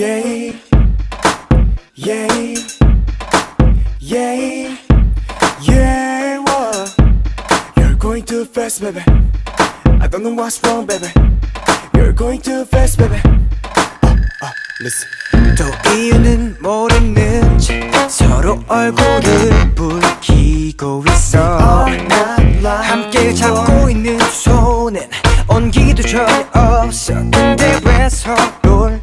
Yeah, yeah, yeah, yeah. Whoa. You're going too fast, baby. I don't know what's wrong, baby. You're going too fast, baby. Oh, oh, listen. 또 이유는 모르는 채 서로 얼굴을 붉히고 있어. 함께 잡고 있는 손엔 온기도 전혀 없어 근데 왜 서로를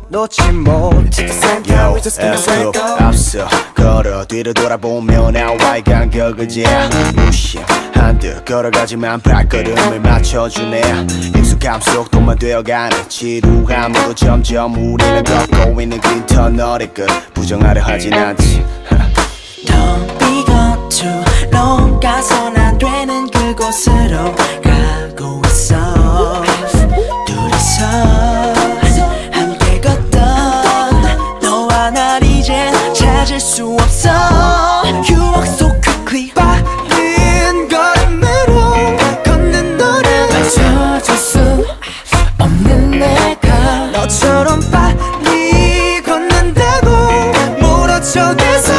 놓지 못해. Wake up. 앞서 걸어 뒤를 돌아보며 나와의 간격을 재 무심한 듯 걸어가지만 발걸음을 맞춰주네. 익숙함 속 동화되어가는 지루함으로 점점 우리는 걷고 있는 긴 터널의 끝. 부정하려 하진 않지. Don't be gone too long 가선 안 되는 그곳으로 가고 있어 찾을 수 없어. walk so quickly 빠른 걸음으로 걷는 너를 맞춰줄 수 없는 내가 너처럼 빨리 걷는다고 몰아쳐대서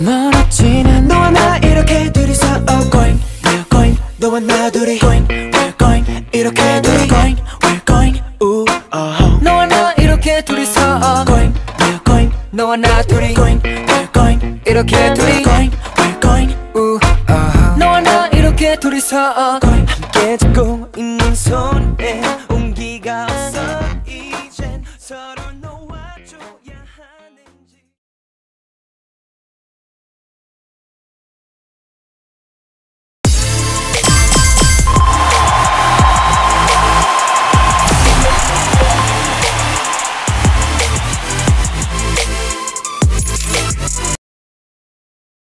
멀어지는 너와 나 이렇게 둘이서 oh, going We're going 너와 나 둘이 going We're going 이렇게 둘이 going We're 너와 나 둘이 going, we're going. 이렇게 둘이 going, we're going. 우, uh-huh. 너와 나 이렇게 둘이서 going. 함께 잡고 있는 손에 온기가 없어. 이젠 서로 너와 줘